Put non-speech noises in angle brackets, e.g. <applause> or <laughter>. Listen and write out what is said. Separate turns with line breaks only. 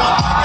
Oh, <laughs>